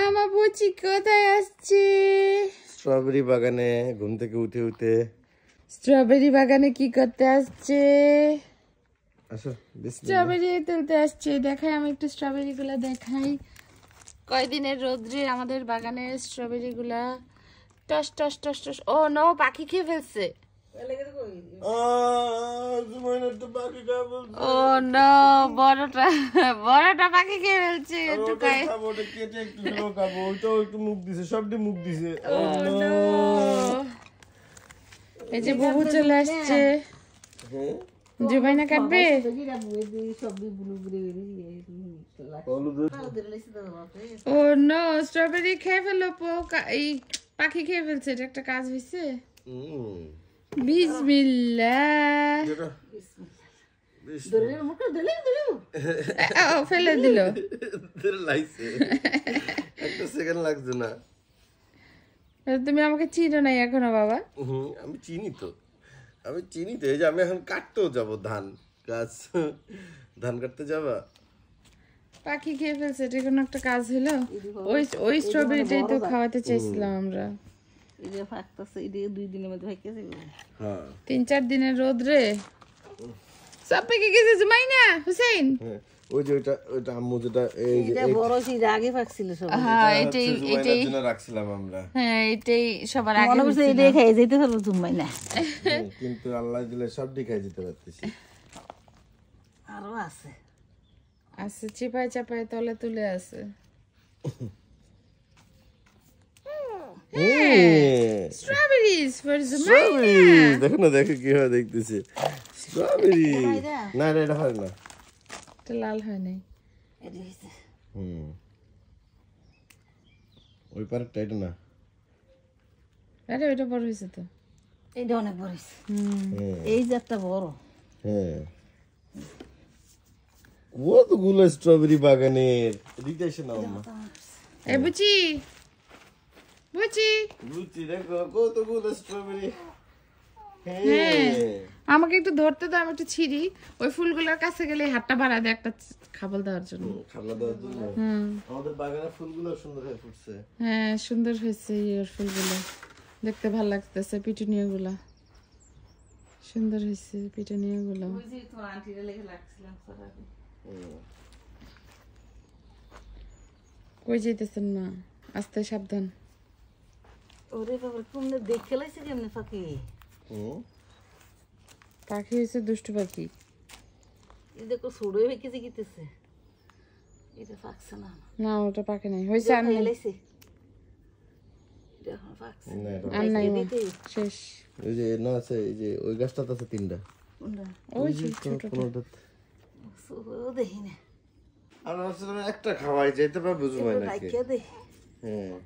আমার বুচি কোথায় আসছে স্ট্রবেরি বাগানে ঘুম থেকে উঠে উঠে। স্ট্রবেরি বাগানে কি করতে আসছে। স্ট্রবেরি তুলতে আসছে। দেখাই আমি একটু স্ট্রবেরি গুলা দেখাই। কয়দিনের রোদ্রে আমাদের বাগানের স্ট্রবেরি গুলা? টস টস টস টস। ও নো পাখি খেয়ে ফেলছে। ও নো বড়টা বড়টা পাখি খেয়ে ফেলছে একটু খাই ওটা কেটে একটু খাব। ওইটাও একটু মুখ দিছে, সবটি মুখ দিছে। ও নো এই যে বুবু চলে আসছে হ্যাঁ? কাটবে ও নো স্ট্রবেরি খেয়ে ফেলল পোকা এই পাখি খেয়ে ফেলছে এটা একটা কাজ হয়েছে হুম। লাইছে। একটা সেকেন্ড লাগছে না তুমি আমাকে চিনো নাই এখনও বাবা। হুম, আমি চিনি তো। আমি চিনি তো এই যে আমি এখন কাটতেও যাব ধান গাছ। ধান কাটতে যাবা? পাখি খেয়ে ফেলছে এটা কোনো একটা কাজ হলো? ওই ওই স্ট্রবেরিটাই তো খাওয়াতে চাইছিলাম আমরা। ফাঁকতেছে দুই দিনের মধ্যে যাবে হ্যাঁ। তিন চার দিনের রোদ রে। সব পেকে গেছে জুমাইনা হুসেন হ্যাঁ ওই যে ওইটা ওইটা আম্মু যেটা এই যে এটা বড় আগে পাকছিল সব হ্যাঁ এটাই এটাই জন্য রাখছিলাম আমরা। হ্যাঁ এটাই সবার আগে মনে খাই যেতে পারব জুম্মাই না কিন্তু আল্লাহ দিলে সবটি খাই যেতে পারতেছি। আরও আছে। আছে চিপায় চাপায় তলে তুলে আছে। স্ট্রবেরিজ ফর জুমাইনা দেখো না দেখো কি হয় দেখতেছি। স্ট্রবেরি না না এটা হয় না। এটা লাল হয় নাই। হুম। ওই পারেরটা এটা না। আরে ওইটা বড় হয়েছে তো। এইটা অনেক বড় হয়েছে। হ্যাঁ। এই জাতটা বড়। হ্যাঁ। কতগুলো স্ট্রবেরি বাগানের এদিকে এসে নাও মা। এ বুচি বুচি বুঝছি দেখো কতগুলো স্ট্রবেরি হ্যাঁ। আমাকে একটু ধরতে দাও আমি একটু ছিড়ি। ওই ফুলগুলোর কাছে গেলে হাতটা বাড়া দেয় একটা খাবার দেওয়ার জন্য। খাবলা দেওয়ার জন্য? হুম। আমাদের বাগানের ফুলগুলো সুন্দর হয়ে ফুটছে। হ্যাঁ সুন্দর হয়েছে ইয়ের ফুলগুলো। দেখতে ভালো লাগতেছে পিটুনিয়া গুলা সুন্দর হয়েছে পিটুনিয়া গুলো বুঝি তোমার আন্টিরা লেগে লাগছিলাম কই যেতেছেন না আস্তে সাবধান। ওরে বাবা দেখে লাইছে কেমনে হুম পাখি হয়েছে দুষ্টু পাখি। এই দেখো জিগিতেছে। এটা ফাঁকছে না। না ওটা পাখি নাই হয়েছে আর নেই। লাইছে এটা এখন ফাঁকছে না এটা আর নাই। শেষ। ওই যে না আছে এই যে ওই গাছটাতে আছে তিনটা। ওই যে ও দেখি না। আর একটা খাওয়াই যেতে দেখি হ্যাঁ।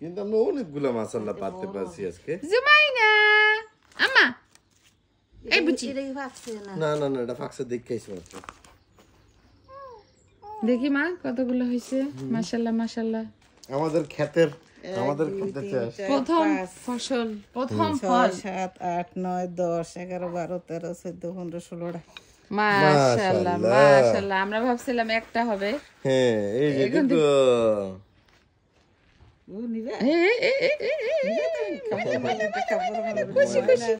কিন্তু আমরা অনেকগুলো মাসাল্লাহ পাততে পারছি আজকে। জুমাইনা। আমা এই বুচি না? না না না এটা ফাঁকসে দেখাইছি মাত্র। দেখি মা কতগুলো হয়েছে আমাদের ক্ষেতের আমাদের প্রথম ফসল প্রথম ফল। ছয় সাত আট নয় দশ এগারো বারো তেরো চোদ্দ পনেরো ষোলোটা মাশাল্লাহ মাশাল্লাহ আমরা ভাবছিলাম একটা হবে। হ্যাঁ এই যে দেখো